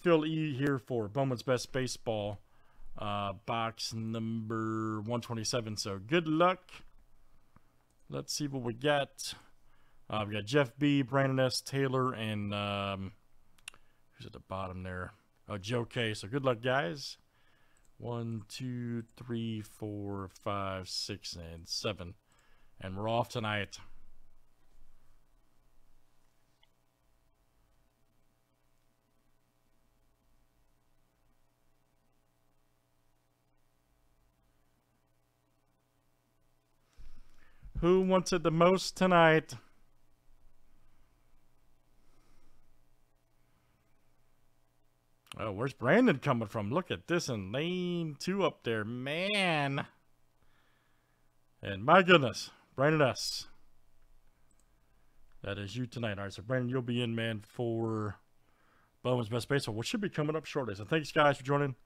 Phil E here for Bowman's Best Baseball uh, box number 127. So good luck. Let's see what we got. Uh, we got Jeff B, Brandon S, Taylor, and um, who's at the bottom there? Oh, Joe K. So good luck, guys. One, two, three, four, five, six, and seven. And we're off tonight. Who wants it the most tonight? Oh, where's Brandon coming from? Look at this in lane two up there. Man. And my goodness, Brandon S. That is you tonight. All right, so Brandon, you'll be in, man, for Bowman's Best Baseball, which should be coming up shortly. So thanks, guys, for joining.